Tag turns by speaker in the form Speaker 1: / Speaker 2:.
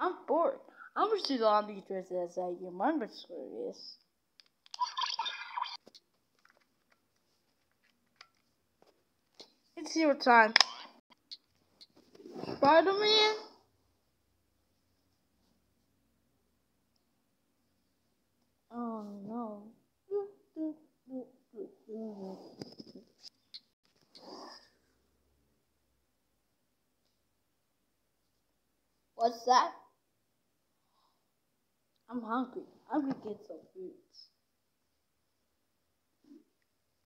Speaker 1: I'm bored. I'm just too long to get dressed as I get my serious. It's your time. Spider-Man? Oh no. What's that? I'm hungry. I'm gonna get some food.